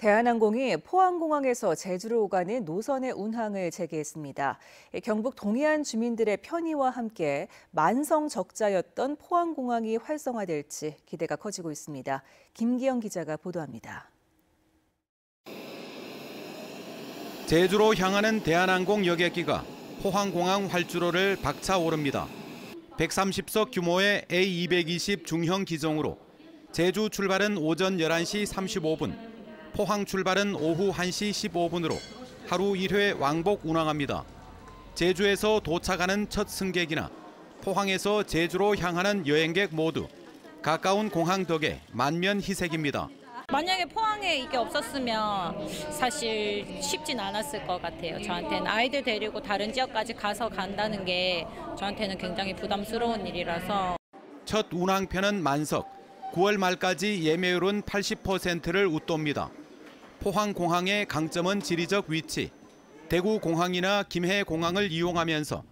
대한항공이 포항공항에서 제주로 오가는 노선의 운항을 재개했습니다. 경북 동해안 주민들의 편의와 함께 만성 적자였던 포항공항이 활성화될지 기대가 커지고 있습니다. 김기영 기자가 보도합니다. 제주로 향하는 대한항공 여객기가 포항공항 활주로를 박차 오릅니다. 130석 규모의 A220 중형 기종으로 제주 출발은 오전 11시 35분, 포항 출발은 오후 1시 15분으로 하루 1회 왕복 운항합니다. 제주에서 도착하는 첫 승객이나 포항에서 제주로 향하는 여행객 모두 가까운 공항 덕에 만면 희색입니다. 만약에 포항에 이게 없었으면 사실 쉽진 않았을 것 같아요. 저한테는 아이들 데리고 다른 지역까지 가서 간다는 게 저한테는 굉장히 부담스러운 일이라서 첫 운항편은 만석, 9월 말까지 예매율은 80%를 웃돕니다. 포항공항의 강점은 지리적 위치. 대구공항이나 김해공항을 이용하면서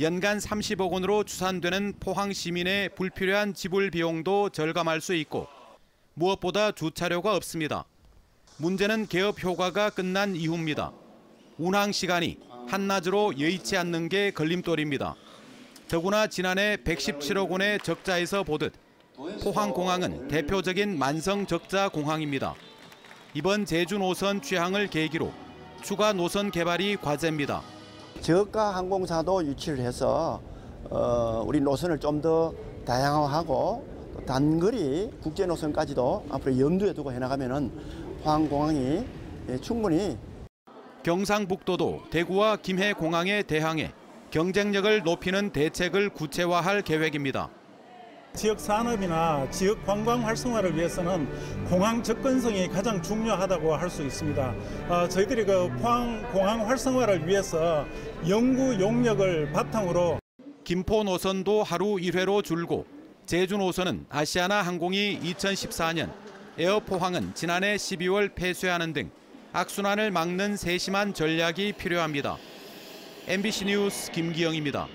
연간 30억 원으로 추산되는 포항 시민의 불필요한 지불 비용도 절감할 수 있고 무엇보다 주차료가 없습니다. 문제는 개업 효과가 끝난 이후입니다. 운항 시간이 한낮으로 여의치 않는 게 걸림돌입니다. 더구나 지난해 117억 원의 적자에서 보듯 포항공항은 대표적인 만성 적자 공항입니다. 이번 제주 노선 취향을 계기로 추가 노선 개발이 과제입니다. 저가 항공사도 유치를 해서 어, 우리 노선을 좀 더 다양화하고 단거리 국제 노선까지도 앞으로 염두에 두고 해나가면은 포항공항이 충분히 경상북도도 대구와 김해 공항에 대항해 경쟁력을 높이는 대책을 구체화할 계획입니다. 지역 산업이나 지역 관광 활성화를 위해서는 공항 접근성이 가장 중요하다고 할 수 있습니다. 어, 저희들이 그 포항 공항 활성화를 위해서 연구 용역을 바탕으로 김포 노선도 하루 1회로 줄고 제주 노선은 아시아나 항공이 2014년 에어포항은 지난해 12월 폐쇄하는 등 악순환을 막는 세심한 전략이 필요합니다. MBC 뉴스 김기영입니다.